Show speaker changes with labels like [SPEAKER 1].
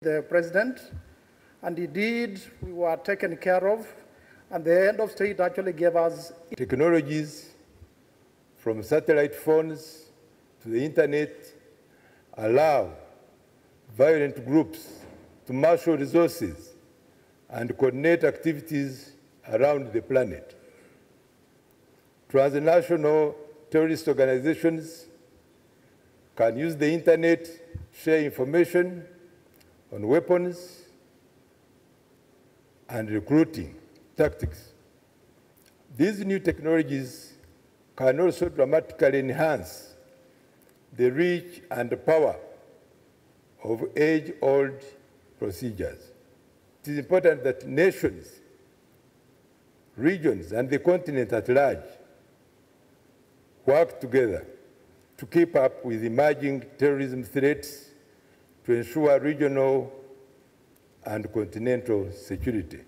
[SPEAKER 1] the president, and indeed we were taken care of. And the end of state actually gave us
[SPEAKER 2] Technologies from satellite phones to the internet allow violent groups to marshal resources and coordinate activities around the planet. Transnational terrorist organizations can use the internet, share information on weapons and recruiting tactics. These new technologies can also dramatically enhance the reach and power of age-old procedures. It is important that nations, regions, and the continent at large work together to keep up with emerging terrorism threats to ensure regional and continental security.